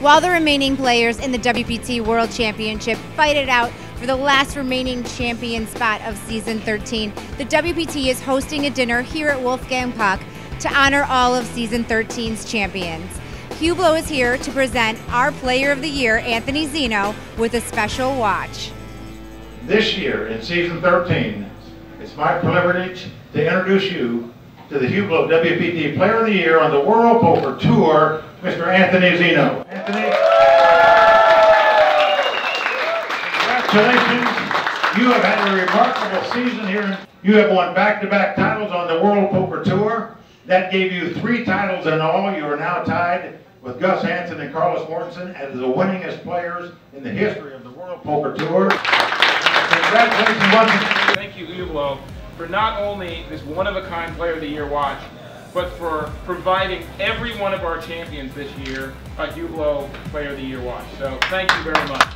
while the remaining players in the WPT World Championship fight it out for the last remaining champion spot of season 13. The WPT is hosting a dinner here at Wolfgang Puck to honor all of season 13's champions. Hublot is here to present our Player of the Year, Anthony Zinno, with a special watch. This year in season 13, it's my privilege to introduce you to the Hublot WPT Player of the Year on the World Poker Tour, Mr. Anthony Zinno. Anthony, congratulations. You have had a remarkable season here. You have won back-to-back titles on the World Poker Tour. That gave you three titles in all. You are now tied with Gus Hansen and Carlos Mortensen as the winningest players in the history of the World Poker Tour. Congratulations. Thank you, Hublot, for not only this one-of-a-kind Player of the Year watch, but for providing every one of our champions this year a Hublot Player of the Year watch. So thank you very much.